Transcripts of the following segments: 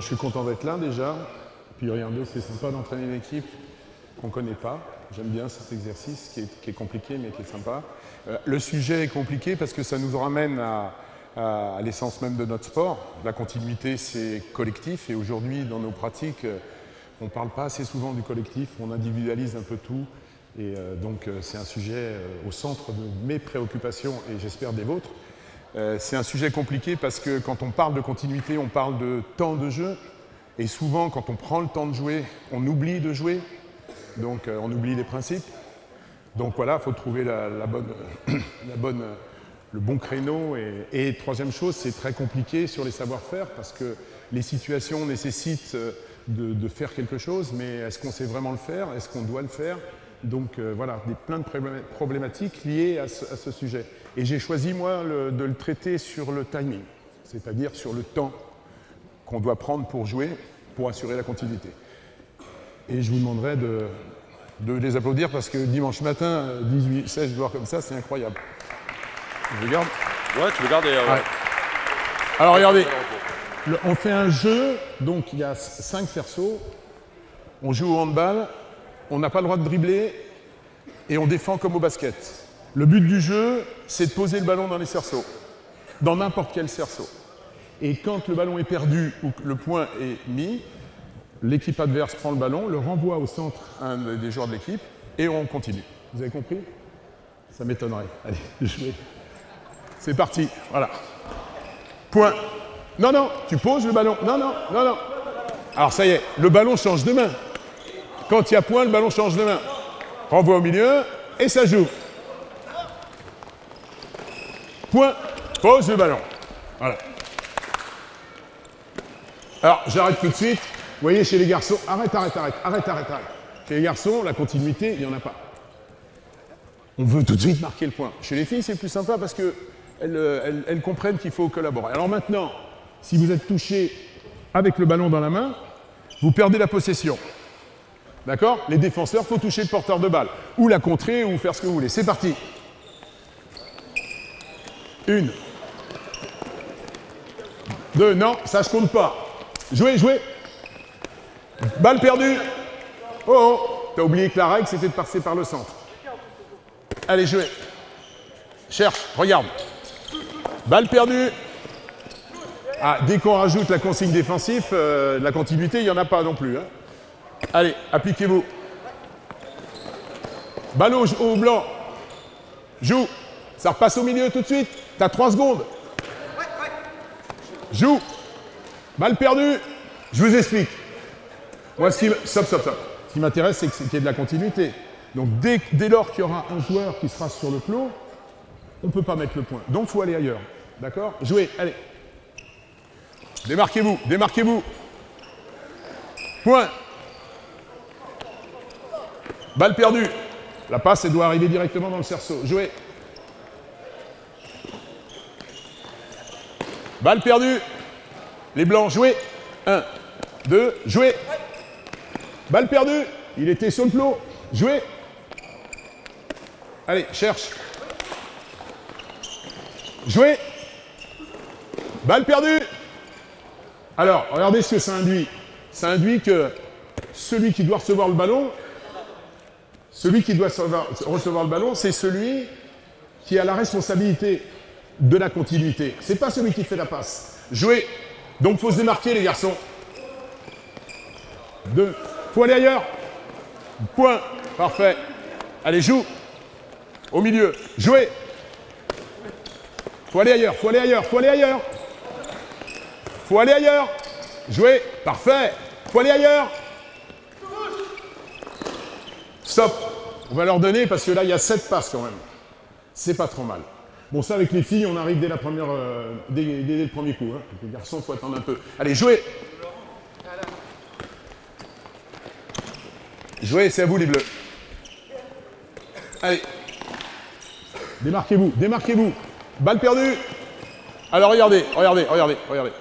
Je suis content d'être là déjà. Puis regardez, c'est sympa d'entraîner une équipe qu'on ne connaît pas. J'aime bien cet exercice qui est, compliqué mais qui est sympa. Euh, le sujet est compliqué parce que ça nous ramène à, l'essence même de notre sport. La continuité, c'est collectif et aujourd'hui, dans nos pratiques, euh, on ne parle pas assez souvent du collectif, on individualise un peu tout. Et euh, donc, c'est un sujet au centre de mes préoccupations et j'espère des vôtres. Euh, c'est un sujet compliqué parce que quand on parle de continuité, on parle de temps de jeu. Et souvent, quand on prend le temps de jouer, on oublie de jouer. Donc, euh, on oublie les principes. Donc voilà, il faut trouver la, bonne, le bon créneau. Et, troisième chose, c'est très compliqué sur les savoir-faire parce que les situations nécessitent euh, de faire quelque chose, mais est-ce qu'on sait vraiment le faire? Est-ce qu'on doit le faire? Donc euh, voilà, des, plein de problématiques liées à ce, à ce sujet. Et j'ai choisi, moi, le, de le traiter sur le timing, c'est-à-dire sur le temps qu'on doit prendre pour jouer, pour assurer la continuité. Et je vous demanderai de, de les applaudir parce que dimanche matin, 18, 16 joueurs comme ça, c'est incroyable. Je regarde. Ouais, tu regardes et. Euh, ouais. Alors regardez, le, on fait un jeu, donc il y a 5 cerceaux, on joue au handball, on n'a pas le droit de dribbler et on défend comme au basket. Le but du jeu, c'est de poser le ballon dans les cerceaux, dans n'importe quel cerceau. Et quand le ballon est perdu ou que le point est mis, l'équipe adverse prend le ballon, le renvoie au centre un des joueurs de l'équipe et on continue. Vous avez compris? Ça m'étonnerait. Allez, jouez. C'est parti, voilà. Point. Non, non, tu poses le ballon. Non, non, non, non. Alors ça y est, le ballon change de main. Quand il y a point, le ballon change de main. Renvoie au milieu et ça joue. Point. Pose le ballon. Voilà. Alors, j'arrête tout de suite. Vous voyez, chez les garçons, arrête, arrête, arrête, arrête, arrête, arrête. Chez les garçons, la continuité, il n'y en a pas. On veut tout de suite marquer le point. Chez les filles, c'est plus sympa parce qu'elles elles, elles comprennent qu'il faut collaborer. Alors maintenant, si vous êtes touché avec le ballon dans la main, vous perdez la possession. D'accord Les défenseurs, faut toucher le porteur de balle. Ou la contrer, ou faire ce que vous voulez. C'est parti. Une. Deux. Non, ça ne compte pas. Jouez, jouez. Balle perdue. Oh, oh. T'as oublié que la règle, c'était de passer par le centre. Allez, jouez. Cherche, regarde. Balle perdue. Ah, dès qu'on rajoute la consigne défensive, euh, la continuité, il n'y en a pas non plus. Hein. Allez, appliquez-vous. Balle au, blanc. Joue. Ça repasse au milieu tout de suite. T'as 3 secondes. Joue. Balle perdue. Je vous explique. Moi, ce qui... Stop, stop, stop. Ce qui m'intéresse, c'est qu'il y ait de la continuité. Donc, dès, lors qu'il y aura un joueur qui sera sur le plot, on ne peut pas mettre le point. Donc, il faut aller ailleurs. D'accord? Jouez. Allez. Démarquez-vous. Démarquez-vous. Point. Balle perdue. La passe, elle doit arriver directement dans le cerceau. Jouez. Balle perdue. Les blancs, jouez. 1, 2, jouez. Balle perdue. Il était sur le plot. Jouez. Allez, cherche. Jouez. Balle perdue. Alors, regardez ce que ça induit. Ça induit que celui qui doit recevoir le ballon, celui qui doit recevoir le ballon, c'est celui qui a la responsabilité de la continuité. C'est pas celui qui fait la passe. Jouer. Donc faut se démarquer les garçons. Deux. Faut aller ailleurs. Point. Parfait. Allez, joue. Au milieu. Jouer. Faut aller ailleurs. Faut aller ailleurs. Faut aller ailleurs. Faut aller ailleurs. Jouer. Parfait. Faut aller ailleurs. Stop. On va leur donner parce que là, il y a 7 passes quand même. C'est pas trop mal. Bon, ça, avec les filles, on arrive dès, la première, euh, dès, le premier coup. Hein. Les garçons, il faut attendre un peu. Allez, jouez Jouez, c'est à vous les bleus. Allez. Démarquez-vous, démarquez-vous. Balle perdue. Alors regardez, regardez, regardez, regardez.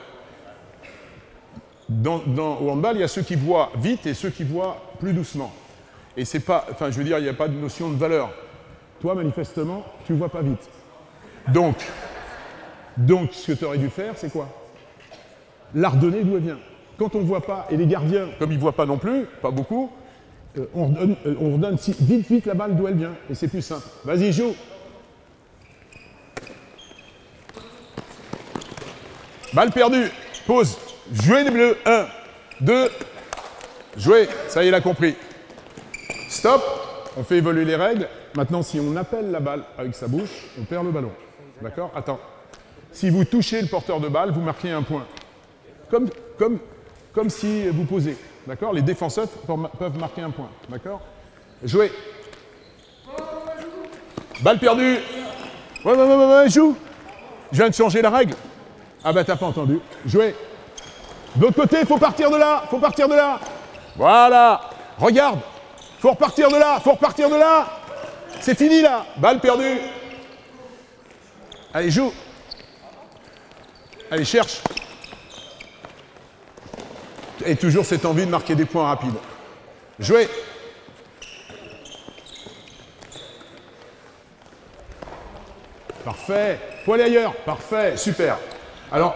Dans, dans, au handball, il y a ceux qui voient vite et ceux qui voient plus doucement. Et c'est pas, enfin, je veux dire, il n'y a pas de notion de valeur. Toi, manifestement, tu ne vois pas vite. Donc, donc, ce que tu aurais dû faire, c'est quoi? La redonner d'où elle vient? quand on ne voit pas, et les gardiens, comme ils ne voient pas non plus, pas beaucoup, euh, on redonne, euh, on redonne si- vite, vite la balle d'où elle vient. Et c'est plus simple. Vas-y, joue. Balle perdue. Pause. Jouez les bleus. 1, 2, jouez. Ça y est, il a compris. Stop. On fait évoluer les règles. Maintenant, si on appelle la balle avec sa bouche, on perd le ballon. D'accord? Attends. Si vous touchez le porteur de balle, vous marquez un point. Comme, si vous posez. D'accord? Les défenseurs peuvent marquer un point. D'accord? Jouez. Balle perdue. Ouais, ouais, ouais, joue. Je viens de changer la règle. Ah bah t'as pas entendu. Jouez. De l'autre côté, faut partir de là. Faut partir de là. Voilà. Regarde. Faut repartir de là. Faut repartir de là. C'est fini là. Balle perdue. Allez, joue. Allez, cherche. Et toujours cette envie de marquer des points rapides. Jouez. Parfait. Faut aller ailleurs. Parfait. Super. Alors,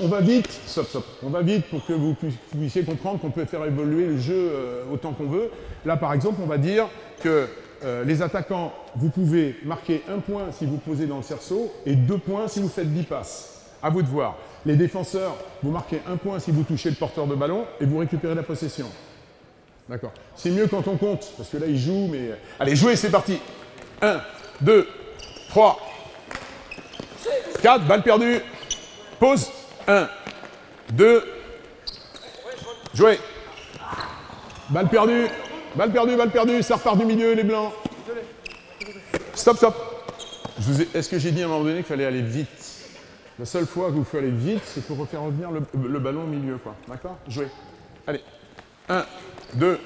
on va vite. Stop, stop. On va vite pour que vous pu- puissiez comprendre qu'on peut faire évoluer le jeu euh, autant qu'on veut. Là, par exemple, on va dire que euh, les attaquants, vous pouvez marquer un point si vous posez dans le cerceau et deux points si vous faites 10 passes. À vous de voir. Les défenseurs, vous marquez un point si vous touchez le porteur de ballon et vous récupérez la possession. D'accord. C'est mieux quand on compte, parce que là, il joue, mais... Allez, jouez, c'est parti. 1, 2, 3, 4, balle perdue. Pause. 1, 2, jouez. Balle perdue. Balle perdue, balle perdue. Ça repart du milieu, les blancs. Stop, stop. Est-ce que j'ai dit à un moment donné qu'il fallait aller vite? La seule fois que vous faites aller vite, c'est pour refaire revenir le, le ballon au milieu, quoi. D'accord? Jouez. Allez. 1, 2,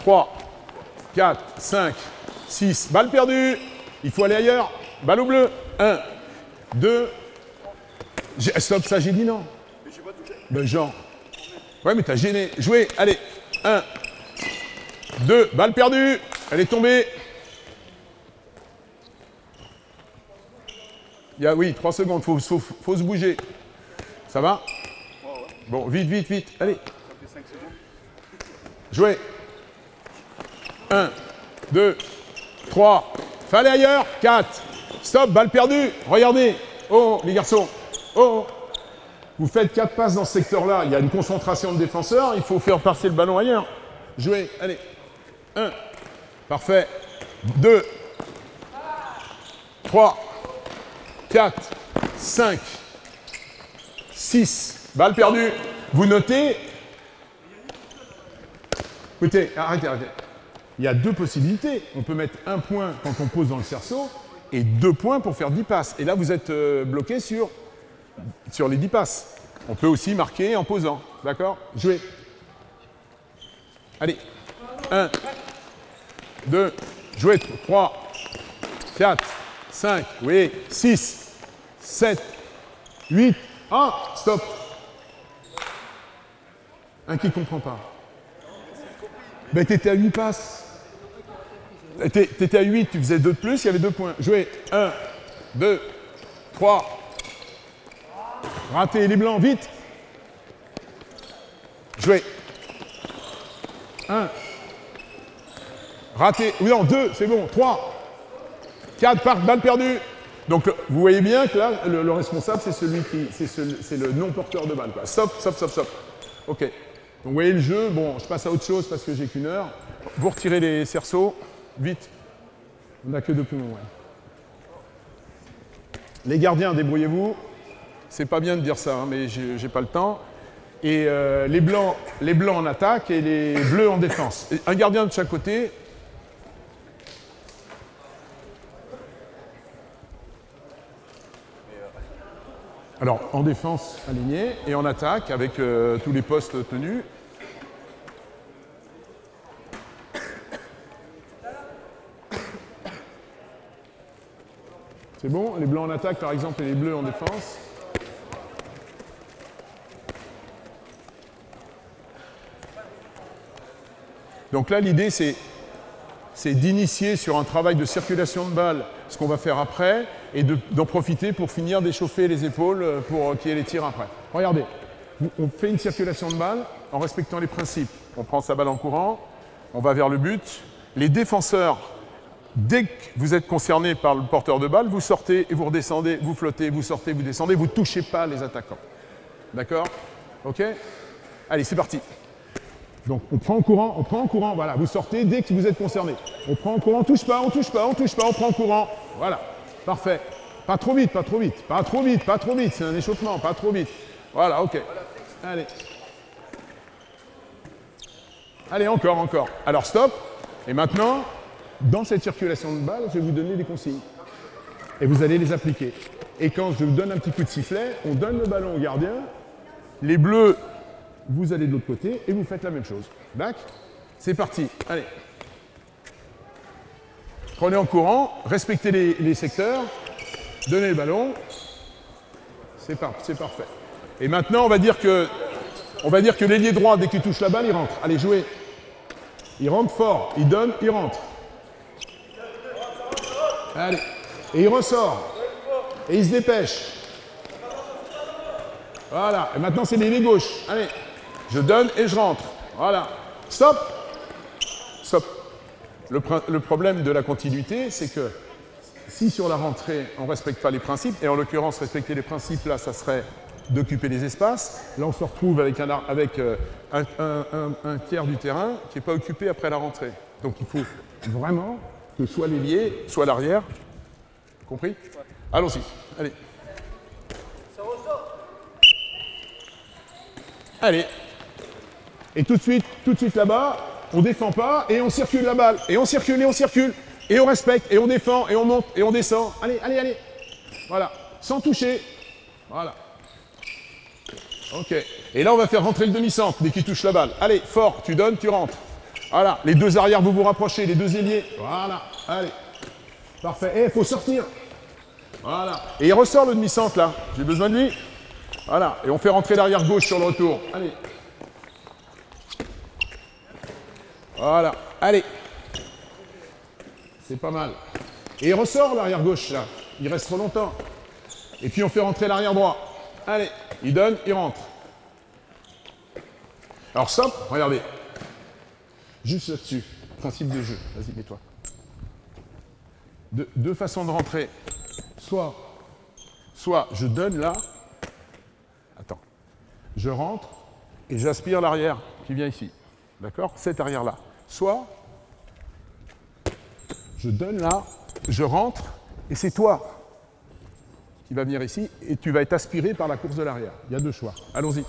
3, 4, 5, 6. Balle perdue. Il faut aller ailleurs. Balle bleu. 1, 2. Stop, ça j'ai dit non. Mais j'ai pas touché. Ben genre. Ouais, mais t'as gêné. Jouez. Allez. 1, 2. Balle perdue. Elle est tombée. Il y a, oui, 3 secondes. Faut, faut, faut se bouger. Ça va? Bon, vite, vite, vite. Allez. Jouez. 1, 2, 3. Fallait ailleurs. 4. Stop, balle perdue. Regardez. Oh, les garçons. Oh. Vous faites 4 passes dans ce secteur-là. Il y a une concentration de défenseurs. Il faut faire passer le ballon ailleurs. Jouez. Allez. 1. Parfait. 2. 3. 4. 5. 6. Balle perdue. Vous notez Écoutez, arrêtez, arrêtez. Il y a deux possibilités. On peut mettre un point quand on pose dans le cerceau et deux points pour faire 10 passes. Et là, vous êtes euh, bloqué sur, sur les 10 passes. On peut aussi marquer en posant. D'accord Jouez. Allez. 1, 2, jouez. 3, 4, 5, oui, 6, 7, 8. Ah, stop. Un qui ne comprend pas. Ben, t'étais à 8 passes. T'étais t'étais à 8, tu faisais 2 de plus, il y avait 2 points. Jouez. 1, 2, 3. Raté les blancs, vite. Jouez. 1. Raté. Oui, non, 2, c'est bon. 3. 4, par balle perdue. Donc, vous voyez bien que là, le, le responsable, c'est celui qui. C'est ce- c'est le non-porteur de balle. Stop, stop, stop, stop. OK. Donc, vous voyez le jeu. Bon, je passe à autre chose parce que j'ai qu'une heure. Vous retirez les cerceaux. Vite. On n'a que deux poumons, ouais. Les gardiens, débrouillez-vous. C'est pas bien de dire ça, hein, mais j'ai pas le temps. Et euh, les, blancs, les blancs en attaque et les bleus en défense. Un gardien de chaque côté. Alors, en défense, aligné, et en attaque, avec euh, tous les postes tenus. C'est bon Les blancs en attaque, par exemple, et les bleus en défense. Donc là, l'idée, c'est d'initier sur un travail de circulation de balles ce qu'on va faire après et de- d'en profiter pour finir d'échauffer les épaules euh, pour qu'il y ait les tirs après. Regardez. on fait une circulation de balle en respectant les principes. On prend sa balle en courant, on va vers le but. Les défenseurs, dès que vous êtes concerné par le porteur de balle, vous sortez et vous redescendez, vous flottez, vous sortez, vous descendez, vous ne touchez pas les attaquants. D'accord? Ok? Allez, c'est parti. Donc on prend en courant, on prend en courant, voilà, vous sortez dès que vous êtes concerné. On prend en courant, on touche pas, on touche pas, on touche pas, on prend en courant. Voilà, parfait. Pas trop vite, pas trop vite, pas trop vite, pas trop vite, c'est un échauffement, pas trop vite. Voilà, ok. Allez. Allez, encore, encore. Alors stop. Et maintenant, dans cette circulation de balles, je vais vous donner des consignes. Et vous allez les appliquer. Et quand je vous donne un petit coup de sifflet, on donne le ballon au gardien. Les bleus, vous allez de l'autre côté et vous faites la même chose. D'accord C'est parti. Allez. Prenez en courant, respectez les, secteurs, donnez le ballon. C'est parfait. Et maintenant, on va dire que, on va dire que l'ailier droit, dès qu'il touche la balle, il rentre. Allez, jouez. Il rentre fort. Il donne, il rentre. Allez. Et il ressort. Et il se dépêche. Voilà. Et maintenant, c'est l'ailier gauche. Allez. Je donne et je rentre. Voilà. Stop. Stop. Le, le problème de la continuité, c'est que si sur la rentrée, on ne respecte pas les principes, et en l'occurrence, respecter les principes, là, ça serait d'occuper les espaces. Là, on se retrouve avec un, avec, euh, un, tiers du terrain qui n'est pas occupé après la rentrée. Donc il faut vraiment que soit l'ailier, soit l'arrière. Compris? Allons-y. Allez. Allez. Et tout de suite, tout de suite là-bas, on défend pas et on circule la balle. Et on circule et on circule. Et on respecte et on défend et on monte et on descend. Allez, allez, allez. Voilà. Sans toucher. Voilà. Ok. Et là, on va faire rentrer le demi-centre dès qu'il touche la balle. Allez, fort, tu donnes, tu rentres. Voilà. Les deux arrières, vous vous rapprochez, les deux ailiers. Voilà. Allez. Parfait. Et eh, il faut sortir. Voilà. Et il ressort le demi-centre là. J'ai besoin de lui. Voilà. Et on fait rentrer l'arrière gauche sur le retour. Allez. Voilà. Allez. C'est pas mal. Et il ressort l'arrière gauche là. Il reste trop longtemps. Et puis on fait rentrer l'arrière droit. Allez. Il donne, il rentre. Alors stop, regardez. Juste là-dessus, principe de jeu. Vas-y, mets-toi. deux façons de rentrer. Soit, soit je donne là. Attends. Je rentre et j'aspire l'arrière qui vient ici. D'accord? Cet arrière-là. Soit, je donne là, je rentre et c'est toi qui va venir ici et tu vas être aspiré par la course de l'arrière. Il y a deux choix. Allons-y.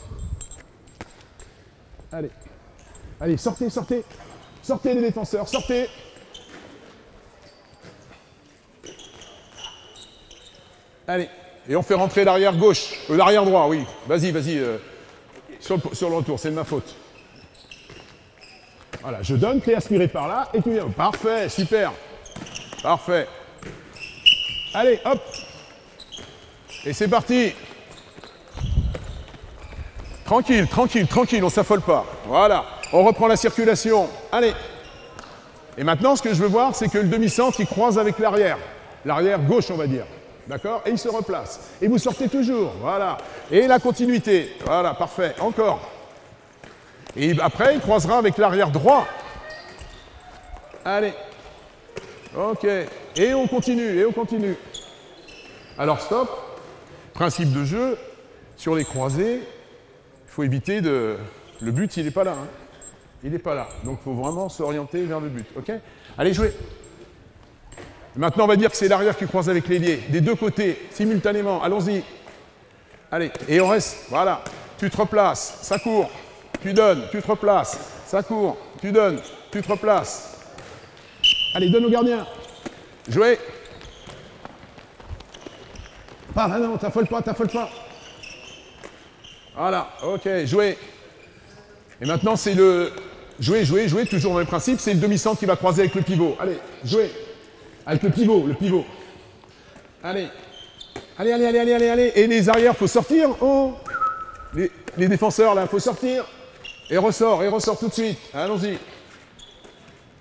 Allez. Allez, sortez, sortez. Sortez les défenseurs, sortez. Allez. Et on fait rentrer l'arrière gauche, euh, l'arrière droit, oui. Vas-y, vas-y. Euh, sur, le retour, c'est de ma faute. Voilà, je donne, tu es aspiré par là et tu viens. Parfait, super. Parfait. Allez, hop. Et c'est parti. Tranquille, tranquille, tranquille, on s'affole pas. Voilà, on reprend la circulation. Allez. Et maintenant, ce que je veux voir, c'est que le demi-centre, il croise avec l'arrière. L'arrière gauche, on va dire. D'accord? Et il se replace. Et vous sortez toujours. Voilà. Et la continuité. Voilà, parfait. Encore. Et après, il croisera avec l'arrière droit. Allez. OK. Et on continue, et on continue. Alors, stop. Principe de jeu, sur les croisés, il faut éviter de... Le but, il n'est pas là. Hein. Il n'est pas là. Donc, il faut vraiment s'orienter vers le but. OK? Allez, jouez. Maintenant, on va dire que c'est l'arrière qui croise avec l'ailier. Des deux côtés, simultanément. Allons-y. Allez. Et on reste. Voilà. Tu te replaces. Ça court. Tu donnes. Tu te replaces. Ça court. Tu donnes. Tu te replaces. Allez, donne au gardien. Jouez. Ah non, t'affole pas, t'affole pas. Voilà, ok, jouez. Et maintenant, c'est le... Jouer, jouer, jouer, toujours le même principe, c'est le demi-centre qui va croiser avec le pivot. Allez, jouez. Avec le pivot, le pivot. Allez. Allez, allez, allez, allez, allez, allez. Et les arrières, faut sortir. Oh. Les, les défenseurs, là, faut sortir. Et ressort, et ressort tout de suite. Allons-y.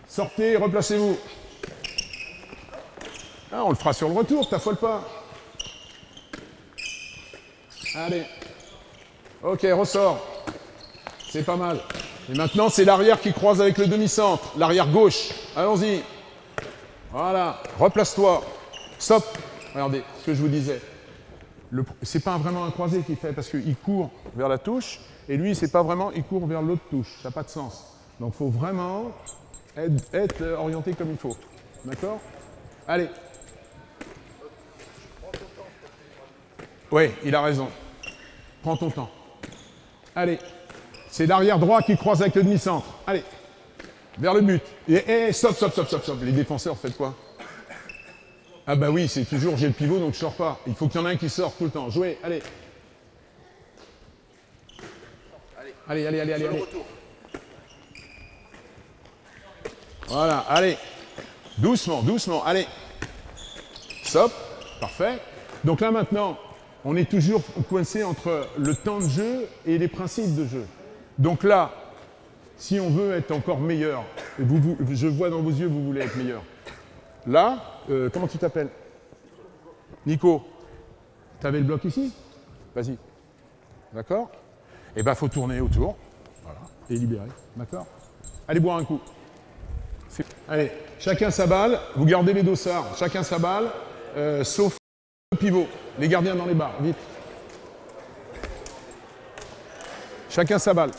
Sortez, replacez-vous. Ah, on le fera sur le retour, t'affole pas. Allez. Ok, ressort. C'est pas mal. Et maintenant, c'est l'arrière qui croise avec le demi-centre. L'arrière gauche. Allons-y. Voilà. Replace-toi. Stop. Regardez ce que je vous disais. C'est pas vraiment un croisé qu'il fait parce qu'il court vers la touche et lui, c'est pas vraiment, il court vers l'autre touche. Ça n'a pas de sens. Donc, il faut vraiment être, être orienté comme il faut. D'accord? Allez. Oui, il a raison. Prends ton temps. Allez. C'est l'arrière droit qui croise avec le demi-centre. Allez. Vers le but. Et, stop, stop, stop, stop, stop. Les défenseurs, faites quoi? Ah bah oui, c'est toujours j'ai le pivot donc je sors pas. Il faut qu'il y en ait un qui sort tout le temps. Jouez, allez. Allez, allez, allez, allez. allez. Voilà, allez. Doucement, doucement, allez. Stop. Parfait. Donc là maintenant, on est toujours coincé entre le temps de jeu et les principes de jeu. Donc là, si on veut être encore meilleur, et vous, je vois dans vos yeux que vous voulez être meilleur. Là, euh, comment tu t'appelles? Nico. Tu avais le bloc ici? Vas-y. D'accord? Eh bien, il faut tourner autour. Voilà. Et libérer. D'accord? Allez boire un coup. Allez, chacun sa balle. Vous gardez les dossards. Chacun sa balle. Euh, sauf le pivot. Les gardiens dans les barres. Vite. Chacun sa balle.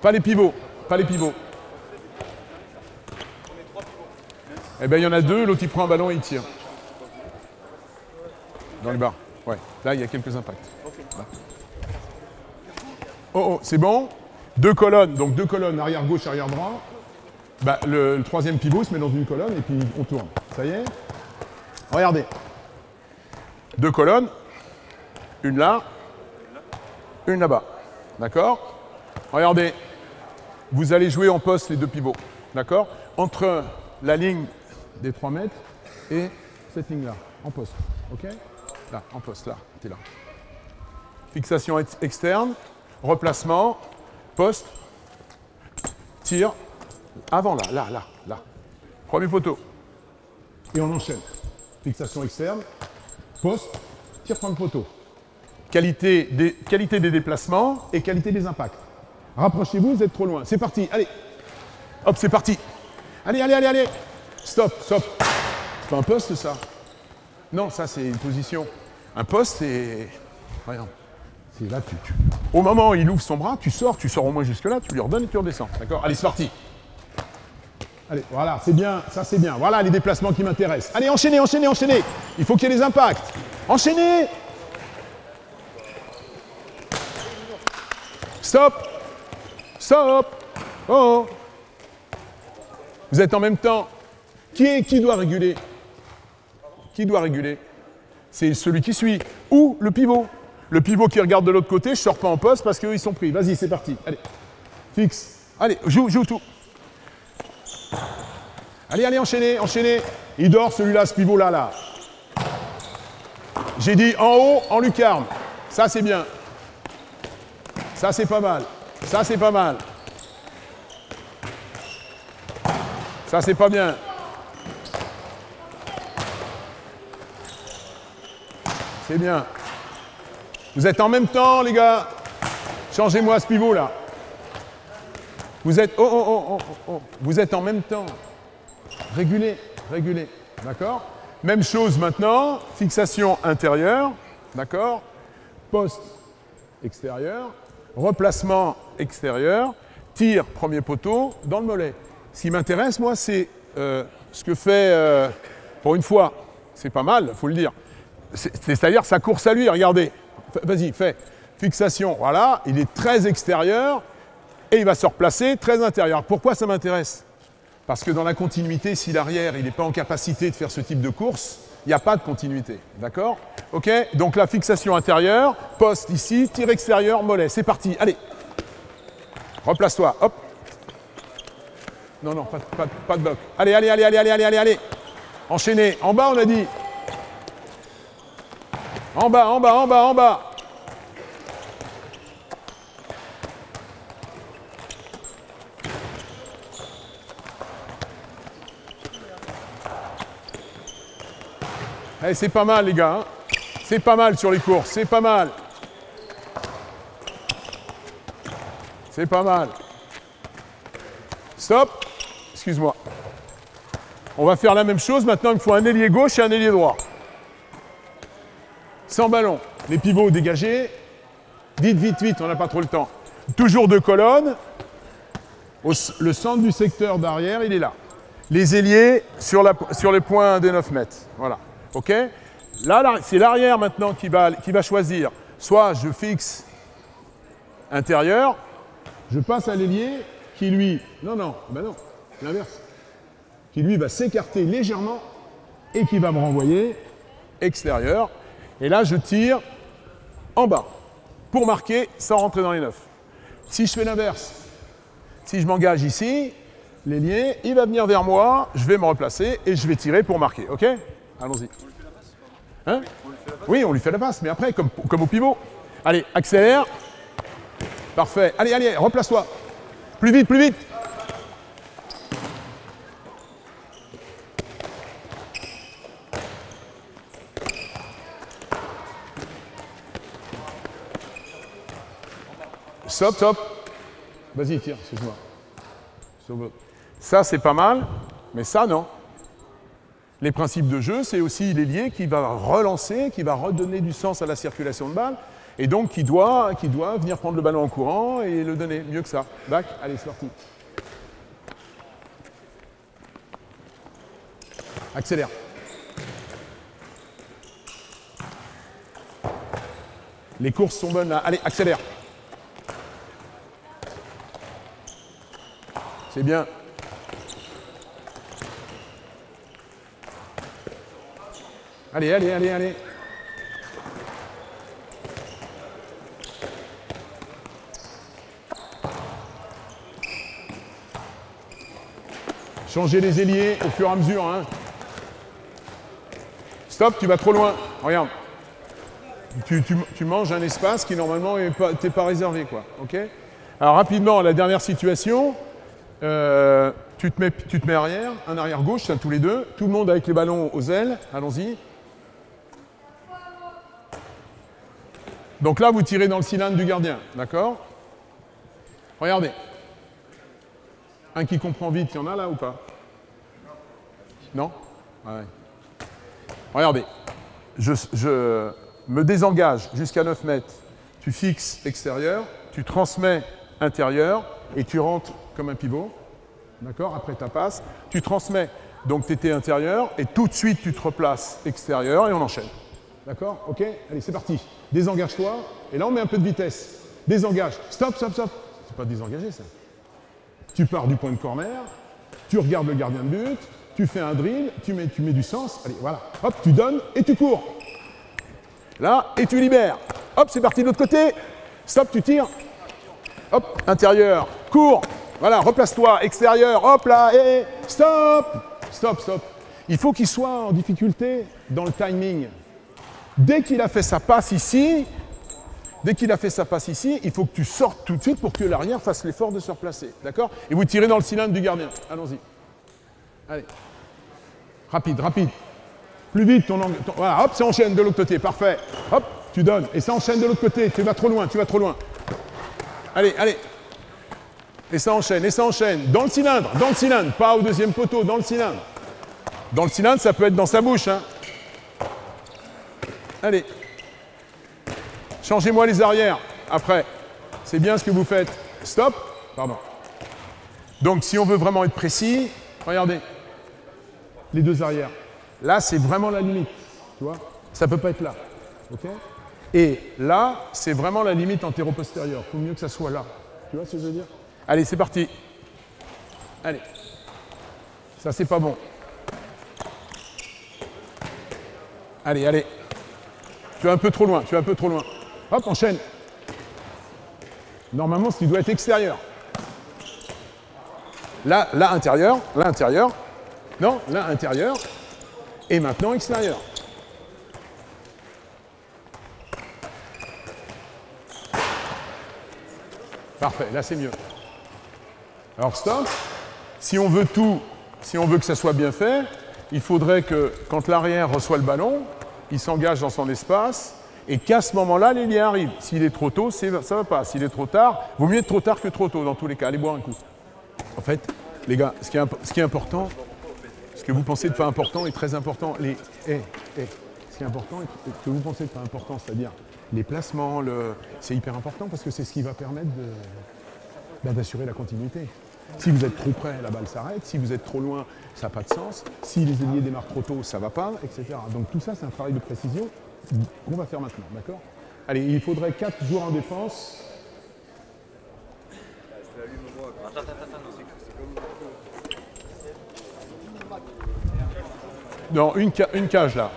Pas les pivots, pas les pivots. Eh bien, il y en a deux, l'autre il prend un ballon et il tire. Dans le bas. Ouais, là il y a quelques impacts. Oh oh, c'est bon Deux colonnes, donc deux colonnes, arrière gauche, arrière droit. Bah, le, le, troisième pivot se met dans une colonne et puis on tourne. Ça y est Regardez. Deux colonnes. Une là, une là-bas. D'accord Regardez vous allez jouer en poste les deux pivots. D'accord Entre la ligne des 3 mètres et cette ligne-là, en poste. OK Là, en poste, là, tu es là. Fixation ex externe, replacement, poste, tir, avant là, là, là, là. Premier poteau. Et on enchaîne. Fixation externe, poste, tir premier poteau. Qualité des, qualité des déplacements et qualité des impacts. Rapprochez-vous, vous êtes trop loin. C'est parti, allez. Hop, c'est parti. Allez, allez, allez, allez. Stop, stop. C'est pas un poste, ça Non, ça, c'est une position. Un poste, c'est... Regarde. C'est là, tu, tu, Au moment où il ouvre son bras, tu sors, tu sors au moins jusque-là, tu lui redonnes et tu redescends. D'accord Allez, c'est parti. Allez, voilà, c'est bien, ça c'est bien. Voilà les déplacements qui m'intéressent. Allez, enchaînez, enchaînez, enchaînez. Il faut qu'il y ait des impacts. Enchaînez. Stop. Stop Oh Vous êtes en même temps. Qui, est, qui doit réguler? Qui doit réguler? C'est celui qui suit. Ou le pivot. Le pivot qui regarde de l'autre côté, je ne sors pas en poste parce qu'ils sont pris. Vas-y, c'est parti. Allez. Fixe. Allez, joue, joue tout. Allez, allez, enchaînez, enchaînez. Il dort celui-là, ce pivot-là, là. J'ai dit en haut, en lucarne. Ça, c'est bien. Ça, c'est pas mal. Ça, c'est pas mal. Ça, c'est pas bien. C'est bien. Vous êtes en même temps, les gars. Changez-moi ce pivot, là. Vous êtes... Oh, oh, oh, oh, oh. Vous êtes en même temps. Régulez, régulez. D'accord? Même chose maintenant. Fixation intérieure. D'accord? Poste extérieur replacement extérieur, tir premier poteau dans le mollet. Ce qui m'intéresse, moi, c'est euh, ce que fait, euh, pour une fois, c'est pas mal, faut le dire. C'est-à-dire sa course à lui, regardez. Vas-y, fais. Fixation, voilà, il est très extérieur et il va se replacer très intérieur. Pourquoi ça m'intéresse? Parce que dans la continuité, si l'arrière il n'est pas en capacité de faire ce type de course, il n'y a pas de continuité. D'accord? Ok Donc la fixation intérieure, poste ici, tir extérieur, mollet. C'est parti, allez. Replace-toi, hop. Non, non, pas, de bloc. Allez, allez, allez, allez, allez, allez, allez, allez. Enchaînez. En bas, on a dit. En bas, en bas, en bas, en bas. Eh, c'est pas mal, les gars. hein. C'est pas mal sur les courses, c'est pas mal. C'est pas mal. Stop. Excuse-moi. On va faire la même chose. Maintenant, il me faut un ailier gauche et un ailier droit. Sans ballon. Les pivots dégagés. Vite, vite, vite, on n'a pas trop le temps. Toujours deux colonnes. Le centre du secteur d'arrière, il est là. Les ailiers sur, les points des 9 mètres. Voilà. OK? Là, là, c'est l'arrière maintenant qui va, qui va choisir. Soit je fixe intérieur, je passe à l'ailier qui lui. Non, non, ben non, l'inverse. Qui lui va s'écarter légèrement et qui va me renvoyer extérieur. Et là, je tire en bas pour marquer sans rentrer dans les neufs. Si je fais l'inverse, si je m'engage ici, l'ailier, il va venir vers moi, je vais me replacer et je vais tirer pour marquer. OK? Allons-y. Hein? Oui, on lui fait la passe, mais après, comme, comme au pivot. Allez, accélère. Parfait. Allez, allez, replace-toi. Plus vite, plus vite. Stop, stop. Vas-y, tire, excuse-moi. Ça, c'est pas mal, mais ça, non. Les principes de jeu, c'est aussi l'ailier qui va relancer, qui va redonner du sens à la circulation de balle, et donc qui doit, qui doit venir prendre le ballon en courant et le donner. Mieux que ça. Back, allez, c'est parti. Accélère. Les courses sont bonnes là. Allez, accélère. C'est bien. Allez, allez, allez, allez. Changez les ailiers au fur et à mesure. hein. Stop, tu vas trop loin. Regarde. Tu, manges un espace qui normalement n'est pas, réservé. Quoi. ok Alors rapidement, la dernière situation. Euh, tu, te mets, arrière, un arrière gauche, tiens, tous les deux. Tout le monde avec les ballons aux ailes. Allons-y. Donc là, vous tirez dans le cylindre du gardien. D'accord? Regardez. Un qui comprend vite, il y en a là ou pas? Non? Ouais. Regardez. Je, je me désengage jusqu'à 9 mètres. Tu fixes extérieur, tu transmets intérieur et tu rentres comme un pivot. D'accord Après ta passe, tu transmets. Donc tu étais intérieur et tout de suite tu te replaces extérieur et on enchaîne. D'accord Ok Allez, c'est parti. Désengage-toi. Et là, on met un peu de vitesse. Désengage. Stop, stop, stop. C'est pas désengagé, ça. Tu pars du point de corner, tu regardes le gardien de but, tu fais un drill, tu mets, tu mets du sens. Allez, voilà. Hop, tu donnes et tu cours. Là, et tu libères. Hop, c'est parti de l'autre côté. Stop, tu tires. Hop, intérieur, cours. Voilà, replace-toi, extérieur, hop là, et stop. Stop, stop. Il faut qu'il soit en difficulté dans le timing. Dès qu'il a fait sa passe ici, dès qu'il a fait sa passe ici, il faut que tu sortes tout de suite pour que l'arrière fasse l'effort de se replacer. D'accord? Et vous tirez dans le cylindre du gardien. Allons-y. Allez. Rapide, rapide. Plus vite, ton angle. Voilà, hop, ça enchaîne de l'autre côté. Parfait. Hop, tu donnes. Et ça enchaîne de l'autre côté. Tu vas trop loin, tu vas trop loin. Allez, allez. Et ça enchaîne, et ça enchaîne. Dans le cylindre, dans le cylindre. Pas au deuxième poteau, dans le cylindre. Dans le cylindre, ça peut être dans sa bouche. hein. Allez. Changez-moi les arrières après. C'est bien ce que vous faites. Stop. Pardon. Donc, si on veut vraiment être précis, regardez. Les deux arrières. Là, c'est vraiment la limite. Tu vois? Ça peut pas être là. OK? Et là, c'est vraiment la limite antéro-postérieure. Il faut mieux que ça soit là. Tu vois ce que je veux dire? Allez, c'est parti. Allez. Ça, c'est pas bon. Allez, allez. Tu es un peu trop loin, tu es un peu trop loin. Hop, enchaîne. Normalement, il doit être extérieur. Là, là, intérieur, là, intérieur. Non, là, intérieur. Et maintenant, extérieur. Parfait, là, c'est mieux. Alors, stop. Si on veut tout, si on veut que ça soit bien fait, il faudrait que quand l'arrière reçoit le ballon, il s'engage dans son espace et qu'à ce moment-là, l'ailier arrive. S'il est trop tôt, ça ne va pas. S'il est trop tard, vaut mieux être trop tard que trop tôt dans tous les cas. Allez boire un coup. En fait, les gars, ce qui est, important, ce que vous pensez de pas important est très important. Les, eh, eh, ce qui est important, ce que vous pensez de pas important, c'est-à-dire les placements, c'est hyper important parce que c'est ce qui va permettre ben, d'assurer la continuité. Si vous êtes trop près, la balle s'arrête. Si vous êtes trop loin, ça n'a pas de sens. Si les ailiers démarrent trop tôt, ça ne va pas, etc. Donc tout ça, c'est un travail de précision qu'on va faire maintenant, d'accord? Allez, il faudrait 4 joueurs en défense. Non, une, une cage là.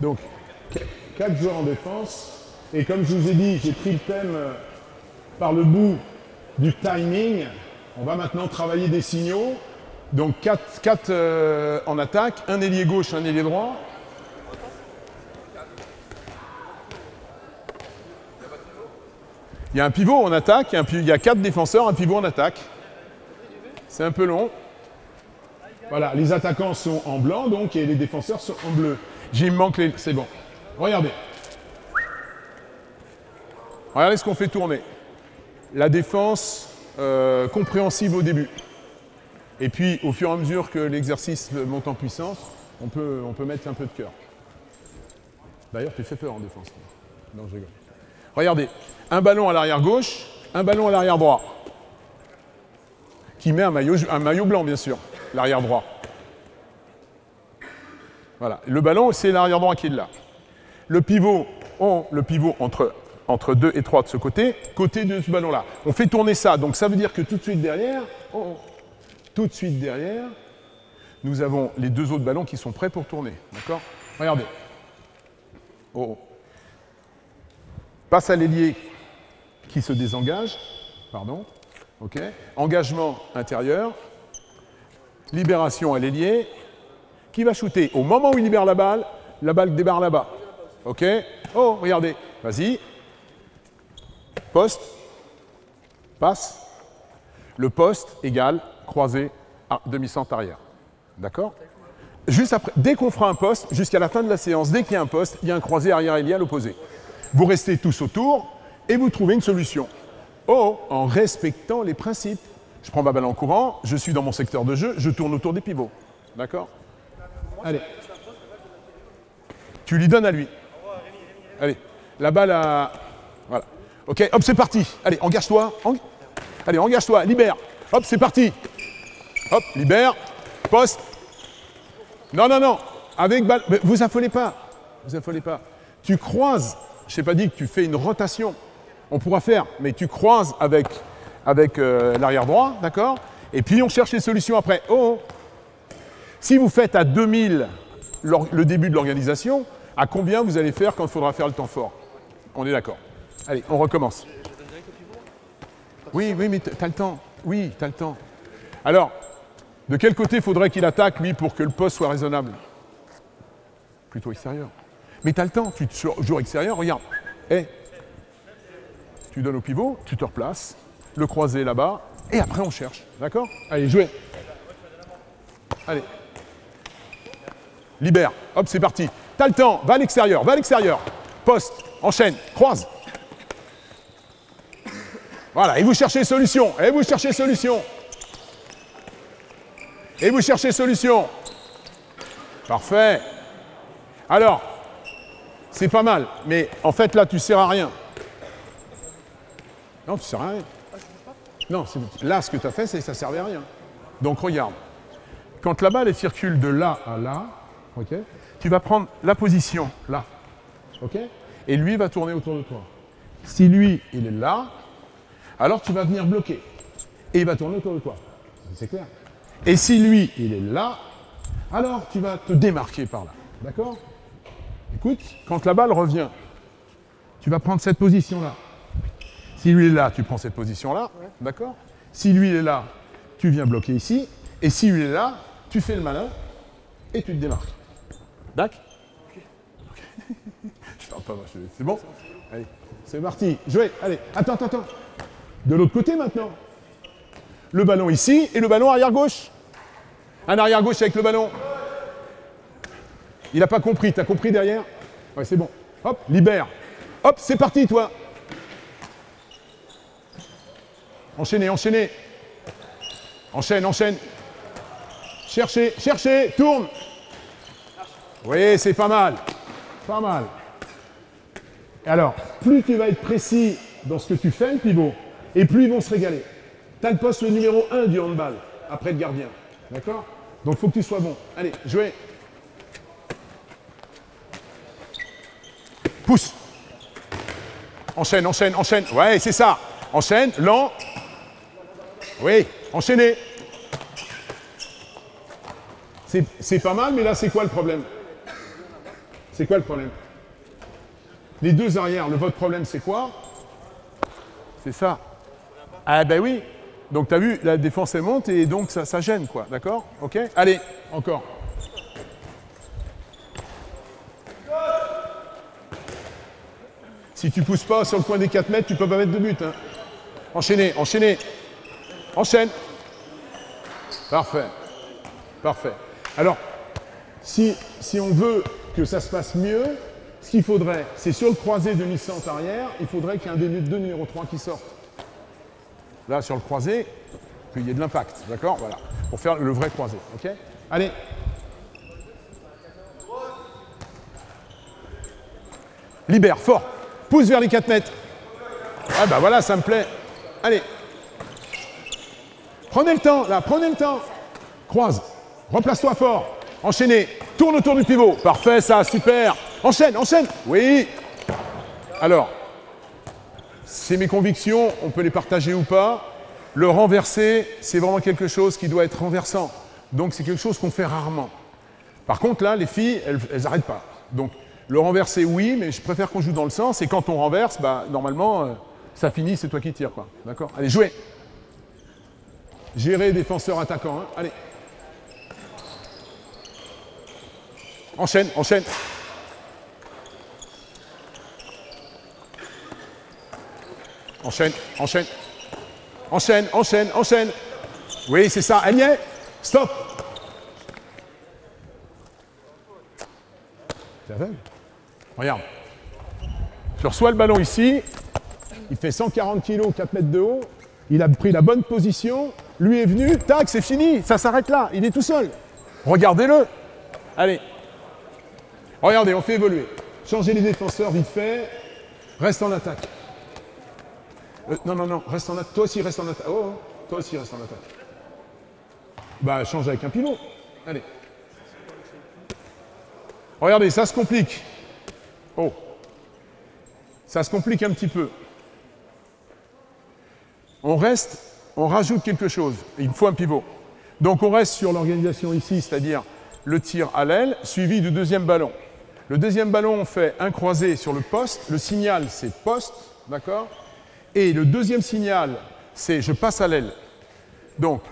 Donc, 4 joueurs en défense. Et comme je vous ai dit, j'ai pris le thème euh, par le bout du timing. On va maintenant travailler des signaux. Donc 4, euh, en attaque, un ailier gauche, un ailier droit. Il y a un pivot en attaque, il y a 4 défenseurs, un pivot en attaque. C'est un peu long. Voilà, les attaquants sont en blanc donc et les défenseurs sont en bleu. J'ai manque les... C'est bon. Regardez. Regardez ce qu'on fait tourner. La défense euh, compréhensible au début. Et puis, au fur et à mesure que l'exercice monte en puissance, on peut, on peut mettre un peu de cœur. D'ailleurs, tu fais peur en défense. Non, je rigole. Regardez, un ballon à l'arrière gauche, un ballon à l'arrière droit. Qui met un maillot, un maillot blanc, bien sûr, l'arrière droit. Voilà. Le ballon, c'est l'arrière droit qui est là. Le pivot, on, le pivot entre entre 2 et 3 de ce côté, côté de ce ballon-là. On fait tourner ça, donc ça veut dire que tout de suite derrière, oh, tout de suite derrière, nous avons les deux autres ballons qui sont prêts pour tourner. D'accord? Regardez. Oh. Passe à l'ailier qui se désengage. Pardon. OK. Engagement intérieur. Libération à l'ailier. Qui va shooter? Au moment où il libère la balle, la balle débarre là-bas. OK Oh, regardez. Vas-y. Poste, passe, le poste égale croisé à demi-centre arrière. D'accord? Juste dès qu'on fera un poste, jusqu'à la fin de la séance, dès qu'il y a un poste, il y a un croisé arrière ailier à l'opposé. Vous restez tous autour et vous trouvez une solution. Oh, en respectant les principes. Je prends ma balle en courant, je suis dans mon secteur de jeu, je tourne autour des pivots. D'accord? Allez. Tu lui donnes à lui. Allez. La balle à. Voilà. Ok, hop, c'est parti. Allez, engage-toi. Allez, engage-toi, libère. Hop, c'est parti. Hop, libère. Poste. Non, non, non. Avec balle. vous affolez pas. Vous affolez pas. Tu croises. Je n'ai pas dit que tu fais une rotation. On pourra faire, mais tu croises avec, avec euh, l'arrière droit, d'accord? Et puis on cherche les solutions après. Oh, oh. Si vous faites à 2000 le début de l'organisation, à combien vous allez faire quand il faudra faire le temps fort? On est d'accord Allez, on recommence. Oui, oui, mais tu as le temps. Oui, tu as le temps. Alors, de quel côté faudrait qu'il attaque, lui, pour que le poste soit raisonnable? Plutôt extérieur. Mais tu as le temps, tu joues extérieur, regarde. Eh, tu donnes au pivot, tu te replaces, le croisé là-bas, et après on cherche. D'accord? Allez, jouez. Allez. Libère. Hop, c'est parti. T'as le temps, va à l'extérieur, va à l'extérieur. Poste, enchaîne, croise. Voilà, et vous cherchez solution, et vous cherchez solution. Et vous cherchez solution. Parfait. Alors, c'est pas mal, mais en fait là, tu sers à rien. Non, tu sers à rien. Non, là, ce que tu as fait, c'est ça servait à rien. Donc regarde, quand la balle circule de là à là, tu vas prendre la position là, ok, et lui va tourner autour de toi. Si lui, il est là, alors tu vas venir bloquer. Et il va tourner autour de toi. C'est clair. Et si lui, il est là, alors tu vas te démarquer par là. D'accord? Écoute, quand la balle revient, tu vas prendre cette position-là. Si lui est là, tu prends cette position-là. D'accord? Si lui est là, tu viens bloquer ici. Et si lui est là, tu fais le malin et tu te démarques. D'accord? Je parle pas, c'est bon Allez, c'est parti. Jouez, allez, attends, attends, attends. De l'autre côté maintenant. Le ballon ici et le ballon arrière gauche. Un arrière gauche avec le ballon. Il n'a pas compris, t'as compris derrière? Ouais, c'est bon. Hop, libère. Hop, c'est parti, toi. Enchaînez, enchaînez. Enchaîne, enchaîne. Cherchez, cherchez, tourne. Oui, c'est pas mal. Pas mal. Alors, plus tu vas être précis dans ce que tu fais, le pivot, et plus ils vont se régaler. Tu as le poste le numéro 1 du handball, après le gardien. D'accord? Donc, il faut que tu sois bon. Allez, jouez. Pousse. Enchaîne, enchaîne, enchaîne. Ouais, c'est ça. Enchaîne, lent. Oui, enchaînez. C'est pas mal, mais là, c'est quoi le problème? C'est quoi le problème? Les deux arrières, le votre problème, c'est quoi? C'est ça. Ah ben oui. Donc, tu as vu, la défense, elle monte et donc ça, gêne, quoi. D'accord? Ok? Allez, encore. Si tu pousses pas sur le coin des 4 mètres, tu peux pas mettre de but. Hein. Enchaînez, enchaînez. Enchaîne. Parfait. Parfait. Alors, si, on veut que ça se passe mieux, ce qu'il faudrait, c'est sur le croisé de centre arrière, il faudrait qu'il y ait un des deux numéro 3 qui sorte. Là, sur le croisé, qu'il y ait de l'impact, d'accord? Voilà, pour faire le vrai croisé, ok? Allez Libère, fort Pousse vers les 4 mètres. Ah bah voilà, ça me plaît. Allez. Prenez le temps, là, prenez le temps. Croise. Remplace-toi fort. Enchaînez. Tourne autour du pivot. Parfait, ça, super. Enchaîne, enchaîne. Oui. Alors, c'est mes convictions, on peut les partager ou pas. Le renverser, c'est vraiment quelque chose qui doit être renversant. Donc, c'est quelque chose qu'on fait rarement. Par contre, là, les filles, elles n'arrêtent pas. Donc, le renverser, oui, mais je préfère qu'on joue dans le sens. Et quand on renverse, bah, normalement, euh, ça finit, c'est toi qui tires. D'accord? Allez, jouez. Gérer défenseur attaquant. Hein. Allez. Enchaîne, enchaîne. Enchaîne, enchaîne. Enchaîne, enchaîne, enchaîne. Oui, c'est ça. Elle y est. Stop. Regarde. Je reçois le ballon ici. Il fait 140 kg, 4 mètres de haut. Il a pris la bonne position. Lui est venu. Tac, c'est fini. Ça s'arrête là. Il est tout seul. Regardez-le. Allez. Regardez, on fait évoluer. Changez les défenseurs vite fait. Reste en attaque. Euh, non, non, non. Reste en attaque. Toi aussi, reste en attaque. Oh, oh, toi aussi, reste en attaque. Bah, change avec un pivot. Allez. Regardez, ça se complique. Oh, ça se complique un petit peu. On reste, on rajoute quelque chose. Il me faut un pivot. Donc on reste sur l'organisation ici, c'est-à-dire le tir à l'aile, suivi du deuxième ballon. Le deuxième ballon, on fait un croisé sur le poste. Le signal, c'est poste, d'accord? Et le deuxième signal, c'est je passe à l'aile. Donc,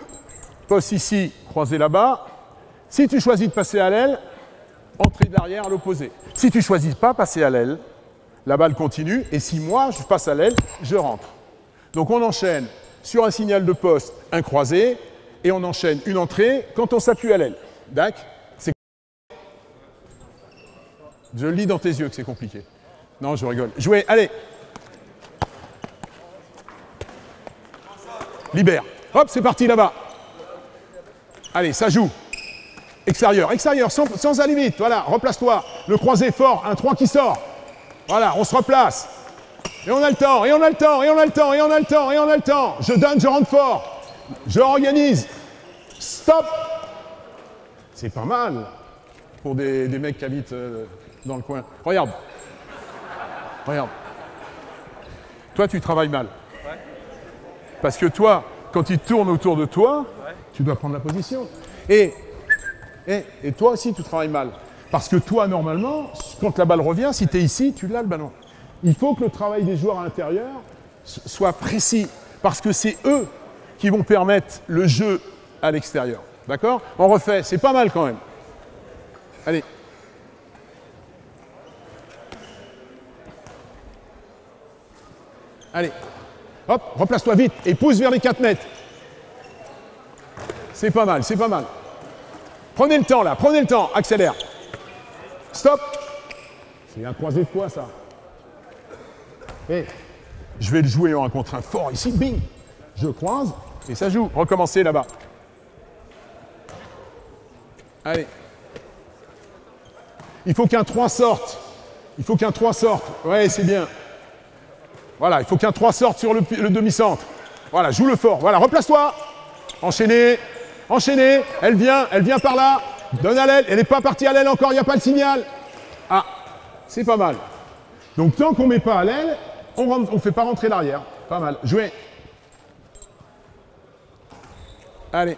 poste ici, croisé là-bas. Si tu choisis de passer à l'aile, entrée d'arrière à l'opposé. Si tu choisis pas, passer à l'aile, la balle continue, et si moi, je passe à l'aile, je rentre. Donc on enchaîne sur un signal de poste, un croisé, et on enchaîne une entrée quand on s'appuie à l'aile. D'accord? C'est Je lis dans tes yeux que c'est compliqué. Non, je rigole. Jouez, allez Libère. Hop, c'est parti là-bas. Allez, ça joue. Extérieur, extérieur, sans, sans vite. Voilà, replace-toi. Le croisé fort, un 3 qui sort. Voilà, on se replace. Et on a le temps, et on a le temps, et on a le temps, et on a le temps, et on a le temps. Je donne, je rentre fort. Je organise. Stop C'est pas mal pour des, mecs qui habitent euh, dans le coin. Regarde. Regarde. Toi, tu travailles mal. Parce que toi, quand il tourne autour de toi, tu dois prendre la position. Et, et, et, toi aussi, tu travailles mal. Parce que toi, normalement, quand la balle revient, si tu es ici, tu l'as le ballon. Il faut que le travail des joueurs à l'intérieur soit précis. Parce que c'est eux qui vont permettre le jeu à l'extérieur. D'accord? On refait, c'est pas mal quand même. Allez. Allez. Hop, replace-toi vite et pousse vers les 4 mètres. C'est pas mal, c'est pas mal. Prenez le temps là, prenez le temps, accélère. Stop. C'est un croisé de quoi ça Eh, Je vais le jouer en un contre un fort ici, bing Je croise et ça joue. Recommencez là-bas. Allez. Il faut qu'un 3 sorte. Il faut qu'un 3 sorte. Ouais, c'est bien. Voilà, il faut qu'un 3 sorte sur le, demi-centre. Voilà, joue le fort. Voilà, replace-toi. Enchaînez. Enchaînez. Elle vient, elle vient par là. Donne à l'aile. Elle n'est pas partie à l'aile encore, il n'y a pas le signal. Ah, c'est pas mal. Donc tant qu'on ne met pas à l'aile, on ne fait pas rentrer l'arrière. Pas mal. Jouez. Allez.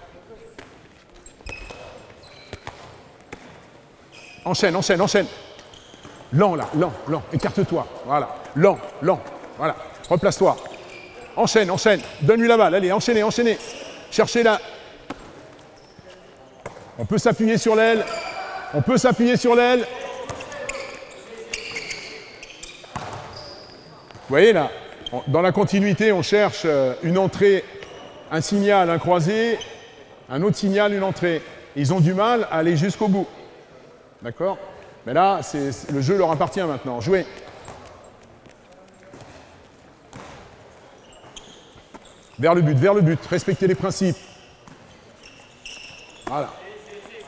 Enchaîne, enchaîne, enchaîne. Lent là, lent, lent. Écarte-toi. Voilà. Lent, lent. Voilà. Replace-toi. Enchaîne, enchaîne. Donne-lui la balle. Allez, enchaînez, enchaînez. Cherchez là. On peut s'appuyer sur l'aile. On peut s'appuyer sur l'aile. Vous voyez là, dans la continuité, on cherche euh, une entrée, un signal, un croisé, un autre signal, une entrée. Ils ont du mal à aller jusqu'au bout. D'accord? Mais là, le jeu leur appartient maintenant. Jouez. Vers le but, vers le but. Respectez les principes. Voilà.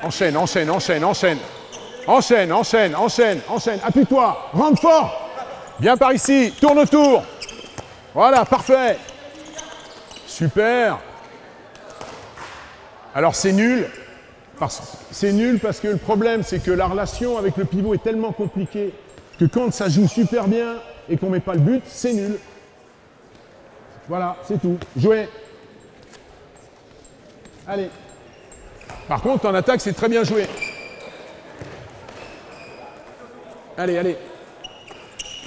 Enchaîne, enchaîne, enchaîne, enchaîne. Enchaîne, enchaîne, enchaîne, enchaîne. Appuie-toi. Rentre fort. Viens par ici. Tourne autour. Voilà, parfait. Super. Alors c'est nul. C'est nul parce que le problème, c'est que la relation avec le pivot est tellement compliquée que quand ça joue super bien et qu'on ne met pas le but, c'est nul. Voilà, c'est tout. Jouez. Allez. Par contre, en attaque, c'est très bien joué. Allez, allez.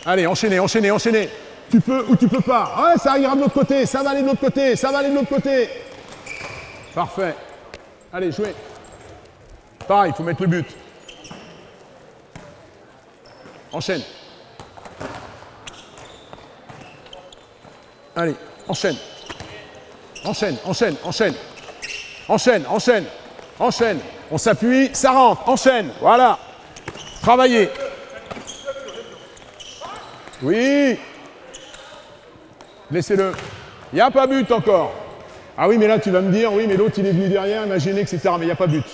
Allez, enchaînez, enchaînez, enchaînez. Tu peux ou tu peux pas. Ouais, ça ira de l'autre côté, ça va aller de l'autre côté, ça va aller de l'autre côté. Parfait. Allez, jouez. Pareil, il faut mettre le but. Enchaîne. Allez, enchaîne. Enchaîne, enchaîne, enchaîne. Enchaîne, enchaîne, enchaîne. On s'appuie, ça rentre, enchaîne. Voilà. Travaillez. Oui. Laissez-le. Il n'y a pas but encore. Ah oui, mais là, tu vas me dire, oui, mais l'autre, il est venu derrière, il m'a gêné, etc. Mais il n'y a pas but.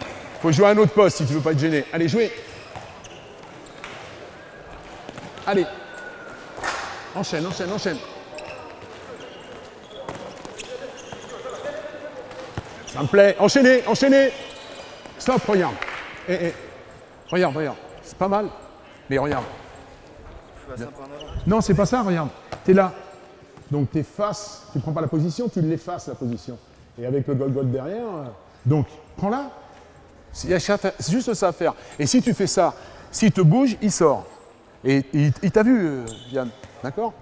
Il faut jouer à un autre poste si tu ne veux pas être gêné. Allez, jouez. Allez. Enchaîne, enchaîne, enchaîne. Ça me plaît. Enchaînez, enchaînez. Stop, regarde. Eh, eh. Regarde, regarde. C'est pas mal. Mais regarde. Non, c'est pas ça, regarde. Tu es là. Donc tu es face, tu prends pas la position, tu l'effaces la position. Et avec le gold derrière, euh, donc prends-la. C'est juste ça à faire. Et si tu fais ça, s'il te bouge, il sort. Et, il t'a vu, euh, Yann. D'accord?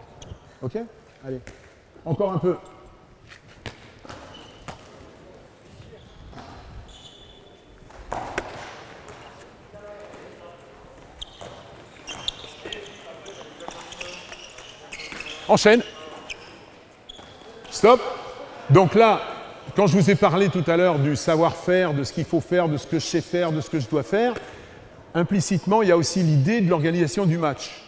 Ok? Allez. Encore un peu. Enchaîne. Stop. Donc là, quand je vous ai parlé tout à l'heure du savoir-faire, de ce qu'il faut faire, de ce que je sais faire, de ce que je dois faire, implicitement, il y a aussi l'idée de l'organisation du match.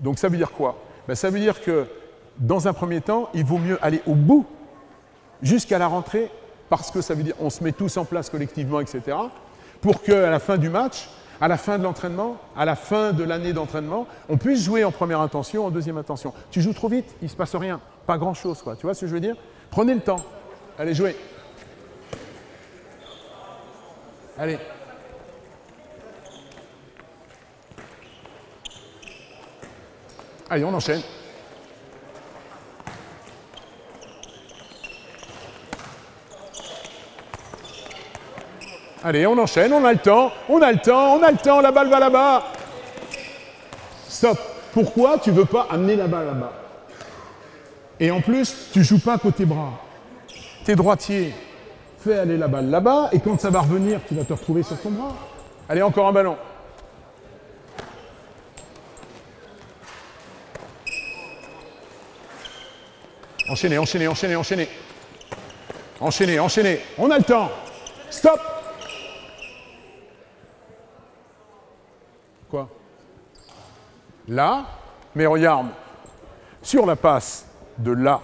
Donc ça veut dire quoi? Ben, Ça veut dire que dans un premier temps, il vaut mieux aller au bout, jusqu'à la rentrée, parce que ça veut dire on se met tous en place collectivement, etc., pour qu'à la fin du match, à la fin de l'entraînement, à la fin de l'année d'entraînement, on puisse jouer en première intention, en deuxième intention. Tu joues trop vite, il ne se passe rien. Pas grand-chose, quoi. Tu vois ce que je veux dire? Prenez le temps. Allez, jouez. Allez. Allez, on enchaîne. Allez, on enchaîne, on a le temps, on a le temps, on a le temps, la balle va là-bas. Stop. Pourquoi tu ne veux pas amener la balle là-bas? Et en plus, tu joues pas côté bras. Tu es droitier. Fais aller la balle là-bas et quand ça va revenir, tu vas te retrouver sur ton bras. Allez, encore un ballon. Enchaînez, enchaînez, enchaînez, enchaînez. Enchaînez, enchaînez. On a le temps. Stop Quoi Là, mais regarde, sur la passe de là,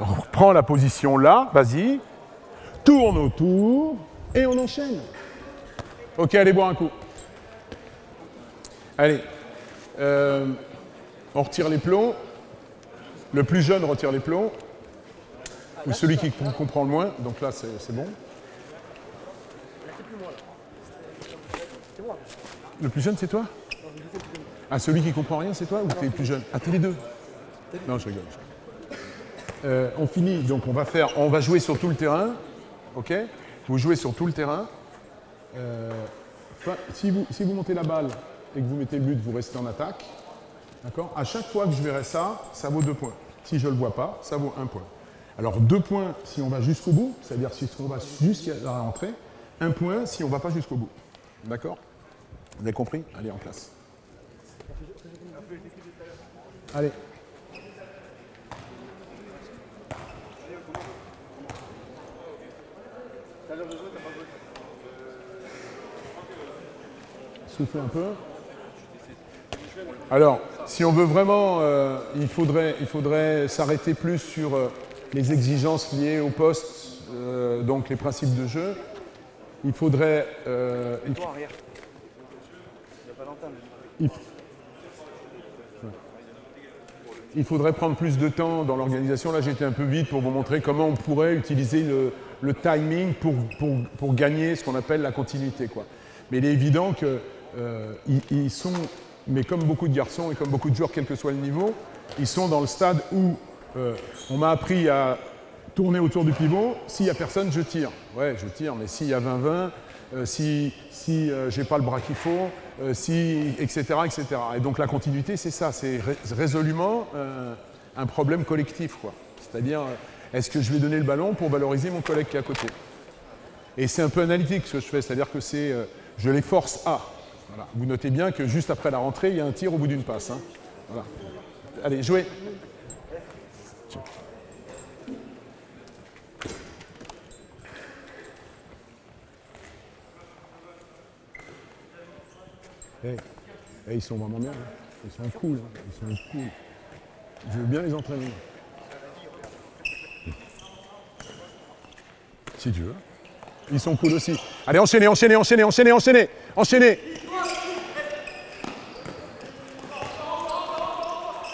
on reprend la position là, vas-y, tourne autour et on enchaîne. Ok, allez boire un coup. Allez, euh, on retire les plombs. Le plus jeune retire les plombs. Ou celui qui comprend le moins. Donc là, c'est bon. Le plus jeune, c'est toi? Ah, celui qui comprend rien, c'est toi ou t'es plus jeune? Ah, t'es les deux Non, je rigole. Euh, on finit, donc on va faire, on va jouer sur tout le terrain, ok? Vous jouez sur tout le terrain. Euh, si, vous, si vous montez la balle et que vous mettez le but, vous restez en attaque. D'accord? À chaque fois que je verrai ça, ça vaut deux points. Si je ne le vois pas, ça vaut un point. Alors deux points si on va jusqu'au bout, c'est-à-dire si on va jusqu'à la rentrée. Un point si on ne va pas jusqu'au bout. D'accord? Vous avez compris? Allez, en classe. Allez. Soufflez un peu. Alors, si on veut vraiment, euh, il faudrait, il faudrait s'arrêter plus sur euh, les exigences liées au poste, euh, donc les principes de jeu. Il faudrait. il, il, faudrait prendre plus de temps dans l'organisation. Là, j'étais un peu vite pour vous montrer comment on pourrait utiliser le, timing pour, gagner ce qu'on appelle la continuité. Mais il est évident qu'ils sont mais comme beaucoup de garçons et comme beaucoup de joueurs, quel que soit le niveau, ils sont dans le stade où euh, on m'a appris à tourner autour du pivot. S'il n'y a personne, je tire. Ouais, je tire, mais s'il y a 20-20, euh, si, si euh, j'ai pas le bras qu'il faut, si, etc., etc. Et donc la continuité, c'est ça, c'est résolument un problème collectif. C'est-à-dire, est-ce que je vais donner le ballon pour valoriser mon collègue qui est à côté? Et c'est un peu analytique ce que je fais, c'est-à-dire que c'est, je les force à. Vous notez bien que juste après la rentrée, il y a un tir au bout d'une passe. Hein. Allez, jouez. Eh, ils sont vraiment bien. Hein. Ils sont cool. Hein. Ils sont cool. Je veux bien les entraîner. Si tu veux. Ils sont cool aussi. Allez, enchaînez, enchaînez, enchaînez, enchaînez, enchaînez, enchaînez.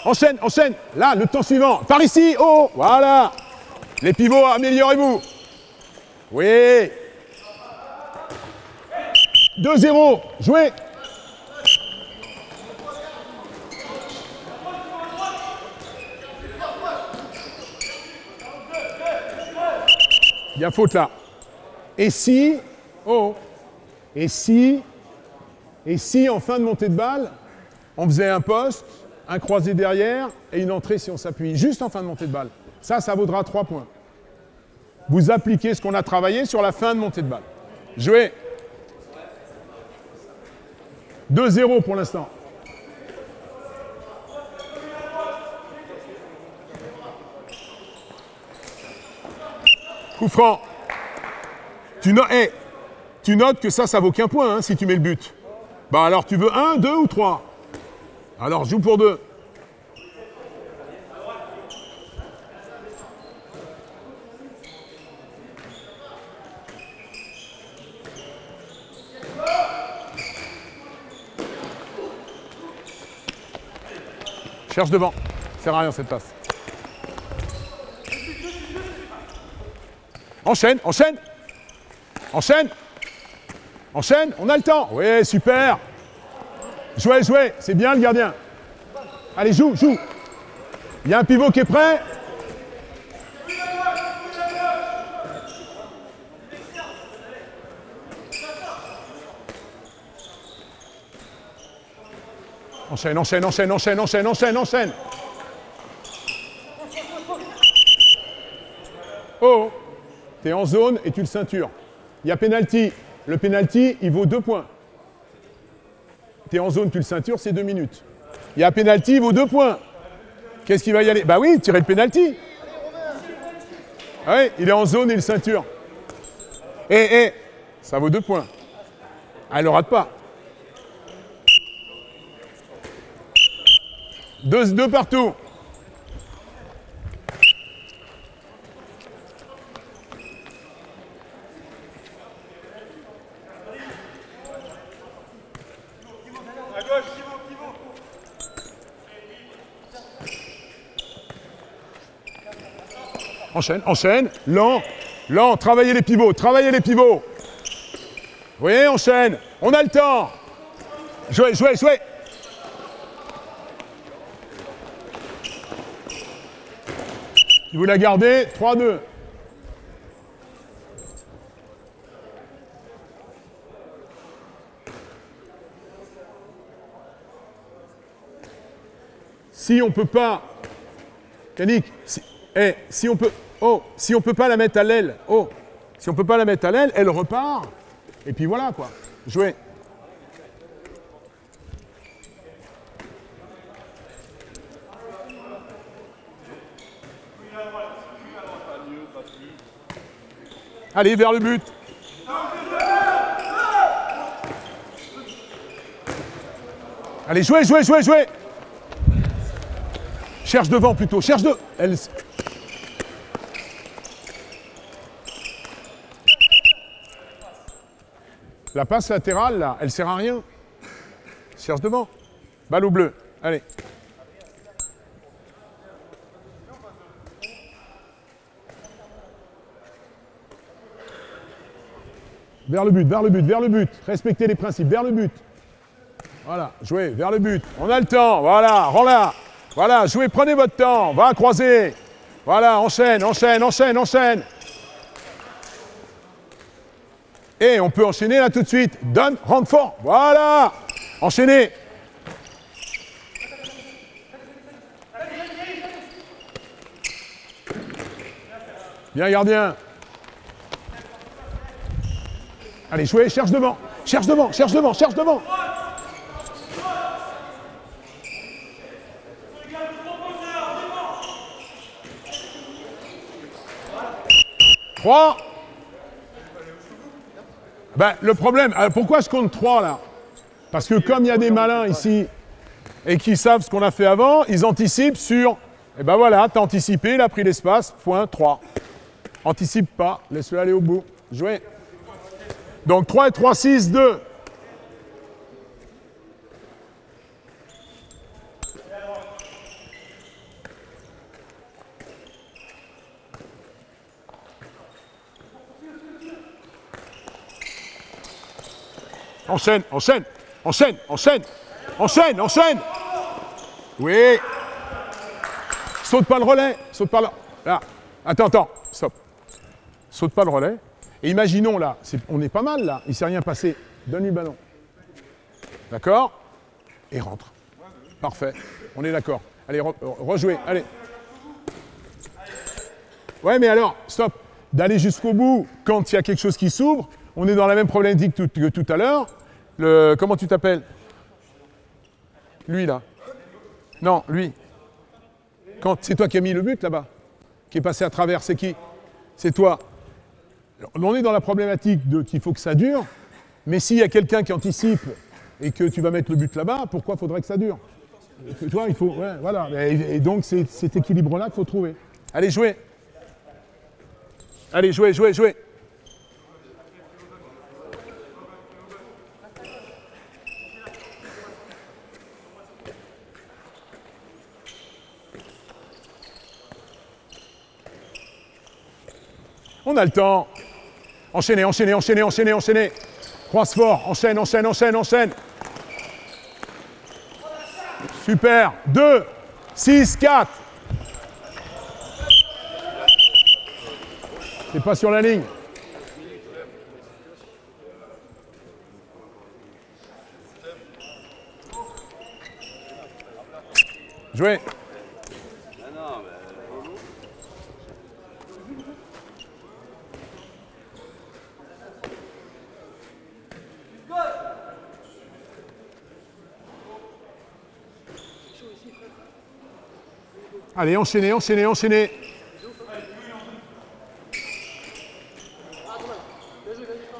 Enchaîne, enchaîne. Là, le temps suivant. Par ici, oh, voilà. Les pivots, améliorez-vous. Oui. 2-0. Jouez. Faute là. Et si, oh, et si, et si en fin de montée de balle, on faisait un poste un croisé derrière et une entrée si on s'appuie, juste en fin de montée de balle. Ça, ça vaudra 3 points. Vous appliquez ce qu'on a travaillé sur la fin de montée de balle. Jouez. 2-0 pour l'instant. Coup franc. Tu, tu notes que ça, ça vaut qu'un point hein, si tu mets le but. Bah alors tu veux 1, 2 ou 3 alors, joue pour deux. Cherche devant. Ça sert à rien cette passe. Enchaîne, enchaîne. Enchaîne. Enchaîne, on a le temps. Oui, super. Jouez, jouez, c'est bien le gardien. Allez, joue, joue. Il y a un pivot qui est prêt. Enchaîne, enchaîne, enchaîne, enchaîne, enchaîne, enchaîne, enchaîne. Oh, t'es en zone et tu le ceintures. Il y a penalty. Le penalty, il vaut deux points tu es en zone, tu le ceintures, c'est deux minutes. Il y a pénalty, il vaut deux points. Qu'est-ce qu'il va y aller? Bah oui, tirer le penalty. Ah oui, il est en zone et le ceinture. Eh, eh, ça vaut deux points. Ah, elle ne rate pas. Deux, deux partout. Enchaîne, enchaîne, lent, lent, travaillez les pivots, travaillez les pivots. Vous voyez, enchaîne, on a le temps. Jouez, jouez, jouez. Vous la gardez, 3-2. Si on peut pas, Yannick, si, eh, si on peut, oh, si on peut pas la mettre à l'aile, oh, si on peut pas la mettre à l'aile, elle repart. Et puis voilà quoi. Jouez. Allez, vers le but. Allez, jouez, jouez, jouez, jouez. Cherche devant plutôt, cherche de. La passe latérale, là, elle sert à rien. Cherche devant. Balle bleu. Allez. Vers le but, vers le but, vers le but. Respectez les principes, vers le but. Voilà, jouez, vers le but. On a le temps, voilà, rends là. Voilà, jouez, prenez votre temps, va croiser. Voilà, enchaîne, enchaîne, enchaîne, enchaîne. Et on peut enchaîner là tout de suite. Donne, rentre fort. Voilà. Enchaînez. Bien gardien. Allez, jouez, cherche devant. Cherche devant, cherche devant, cherche devant. Trois. Ben, le problème, euh, pourquoi je compte 3 là? Parce que comme il y a des malins ici et qui savent ce qu'on a fait avant, ils anticipent sur. Et eh ben voilà, t'as anticipé, il a pris l'espace, point 3. Anticipe pas, laisse-le aller au bout. Jouez. Donc 3 et 3, 6, 2. Enchaîne, enchaîne, enchaîne, enchaîne, enchaîne, enchaîne. Oui. Saute pas le relais, saute pas là. Là. Attends, attends, stop. Saute pas le relais. Et imaginons là, on est pas mal là, il s'est rien passé. Donne-lui le ballon. D'accord? Et rentre. Parfait. On est d'accord. Allez, rejouer. Allez. Ouais, mais alors, stop. D'aller jusqu'au bout quand il y a quelque chose qui s'ouvre, on est dans la même problématique que tout à l'heure. Comment tu t'appelles? Lui, là. Non, lui. C'est toi qui as mis le but là-bas, qui est passé à travers, c'est qui? C'est toi. On est dans la problématique de qu'il faut que ça dure, mais s'il y a quelqu'un qui anticipe et que tu vas mettre le but là-bas, pourquoi faudrait que ça dure? Il faut. voilà. Et, donc, c'est cet équilibre-là qu'il faut trouver. Allez, jouez. Allez, jouez, jouez, jouez. On a le temps. Enchaînez, enchaînez, enchaînez, enchaînez, enchaînez. Croise fort, enchaîne, enchaîne, enchaîne, enchaîne. Super. 2, 6, 4. C'est pas sur la ligne. Jouez. Allez, enchaînez, enchaînez, enchaînez.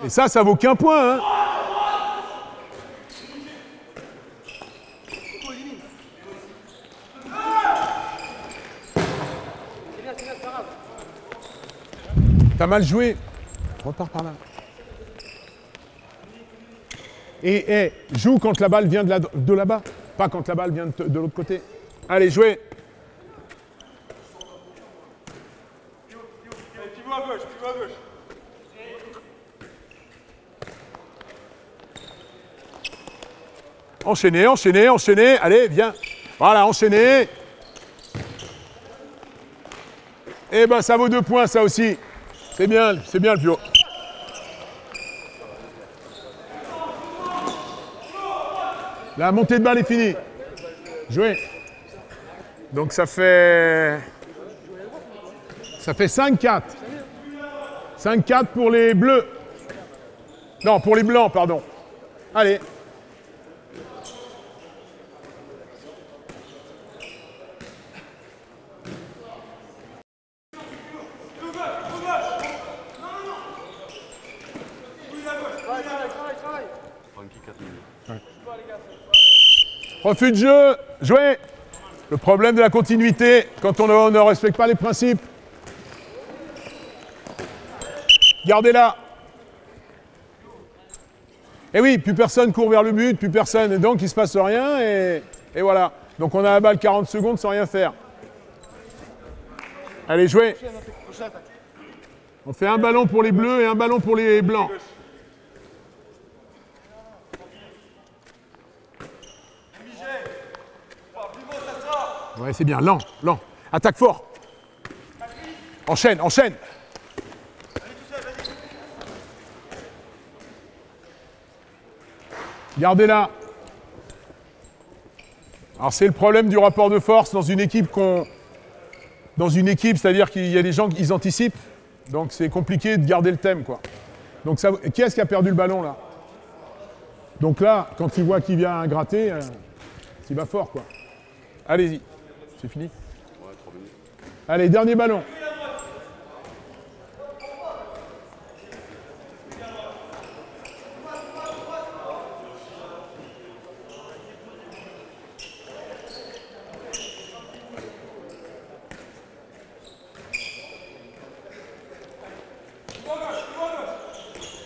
Et ça, ça vaut qu'un point. Hein. T'as mal joué. Repars par là. Et, joue quand la balle vient de, là-bas, pas quand la balle vient de, de l'autre côté. Allez, jouez. Enchaînez, enchaînez, enchaînez. Allez, viens. Voilà, enchaînez. Eh ben, ça vaut deux points, ça aussi. C'est bien, c'est bien le pio. La montée de balle est finie. Jouez. Donc ça fait... Ça fait 5-4. 5-4 pour les bleus. Non, pour les blancs, pardon. Allez. Refus de jeu, jouez. Le problème de la continuité, quand on ne, respecte pas les principes. Gardez-la. Et eh oui, plus personne court vers le but, plus personne, donc il ne se passe rien, et, et voilà. Donc on a la balle 40 secondes sans rien faire. Allez, jouez. On fait un ballon pour les bleus et un ballon pour les blancs. C'est bien. Lent, lent. Attaque fort. Enchaîne, enchaîne. Gardez-la. Alors c'est le problème du rapport de force dans une équipe qu'on... Dans une équipe, c'est-à-dire qu'il y a des gens qui anticipent. Donc c'est compliqué de garder le thème, quoi. Donc qui est-ce qui a perdu le ballon, là? Donc là, quand il voit qu'il vient gratter, euh, il va fort, quoi. Allez-y. C'est fini Ouais, trop bien. Allez, dernier ballon.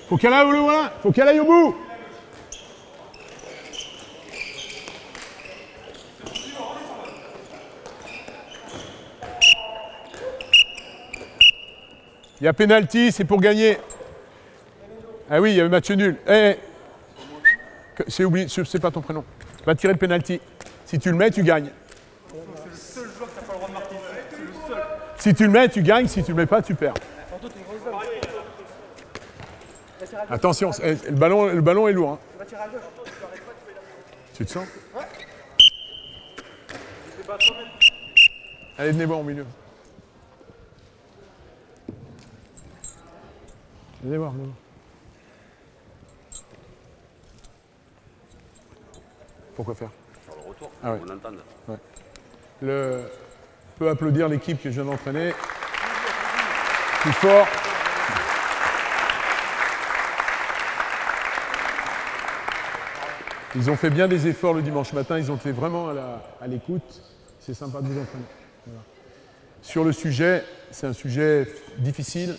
Faut qu'elle aille au loin, faut qu'elle aille au bout. Il y a pénalty, c'est pour gagner. Ah oui, il y a match nul. Eh, c'est oublié, c'est pas ton prénom. Va tirer le pénalty. Si tu le mets, tu gagnes. Si tu le mets, tu gagnes. Si tu le mets pas, tu perds. Attention, eh, le ballon, le ballon est lourd. Hein. Tu te sens? Allez, venez voir au milieu. Venez voir, voir. Pourquoi faire Faire le retour, ah ouais. on. Ouais. Le... peut applaudir l'équipe que je viens d'entraîner. Plus fort. Ils ont fait bien des efforts le dimanche matin, ils ont été vraiment à l'écoute. C'est sympa de vous entraîner. Sur le sujet, c'est un sujet difficile,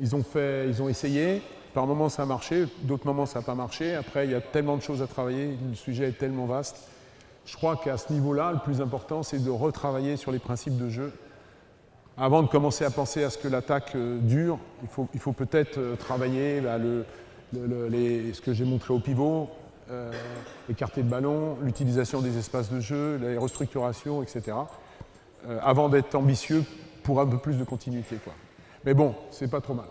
ils ont, fait, ils ont essayé, par moments ça a marché, d'autres moments ça n'a pas marché. Après, il y a tellement de choses à travailler, le sujet est tellement vaste. Je crois qu'à ce niveau-là, le plus important, c'est de retravailler sur les principes de jeu. Avant de commencer à penser à ce que l'attaque euh, dure, il faut, peut-être euh, travailler bah, ce que j'ai montré au pivot, euh, écarter le ballon, l'utilisation des espaces de jeu, les restructurations, etc. avant d'être ambitieux pour un peu plus de continuité. Mais bon, c'est pas trop mal.